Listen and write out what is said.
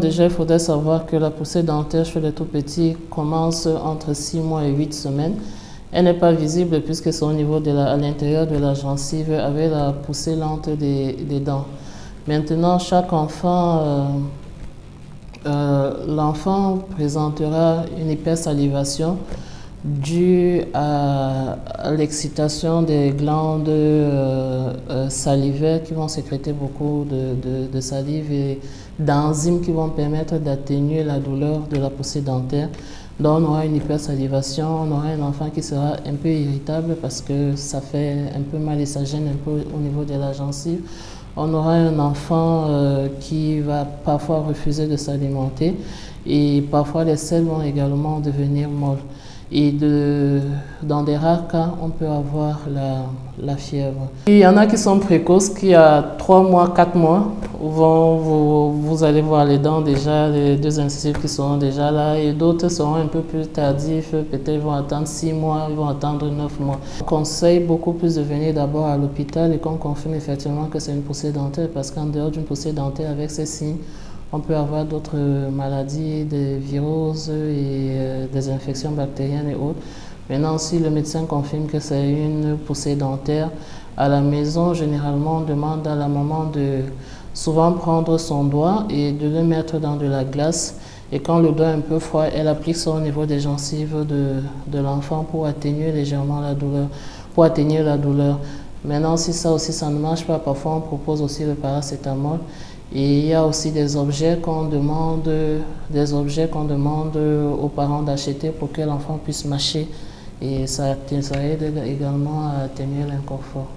déjà, il faudrait savoir que la poussée dentaire chez les tout petits commence entre 6 mois et 8 semaines. Elle n'est pas visible puisque c'est au niveau de l'intérieur de la gencive avec la poussée lente des, des dents. Maintenant, chaque enfant, euh, euh, l'enfant présentera une hypersalivation due à, l'excitation des glandes euh, euh, salivaires qui vont sécréter beaucoup de, salive et d'enzymes qui vont permettre d'atténuer la douleur de la poussée dentaire. Donc on aura une hypersalivation, on aura un enfant qui sera un peu irritable parce que ça fait un peu mal et ça gêne un peu au niveau de la gencive. On aura un enfant euh, qui va parfois refuser de s'alimenter et parfois les selles vont également devenir molles. Et dans des rares cas, on peut avoir la, la, fièvre. Il y en a qui sont précoces, qui à 3 mois, 4 mois, vont, vous, vous, allez voir les dents déjà, les deux incisives qui seront déjà là, et d'autres seront un peu plus tardifs, peut-être vont attendre 6 mois, ils vont attendre 9 mois. On conseille beaucoup plus de venir d'abord à l'hôpital et qu'on confirme effectivement que c'est une poussée dentaire, parce qu'en dehors d'une poussée dentaire avec ces signes, on peut avoir d'autres maladies, des virus et euh, des infections bactériennes et autres. Maintenant, si le médecin confirme que c'est une poussée dentaire, à la maison, généralement, on demande à la maman de souvent prendre son doigt et de le mettre dans de la glace. Et quand le doigt est un peu froid, elle applique ça au niveau des gencives de, de l'enfant pour atténuer légèrement la douleur. Pour atténuer la douleur. Maintenant, si ça aussi, ça ne marche pas, parfois on propose aussi le paracétamol. Et il y a aussi des objets qu'on demande, des objets qu'on demande aux parents d'acheter pour que l'enfant puisse marcher. Et ça, ça aide également à atténuer l'inconfort.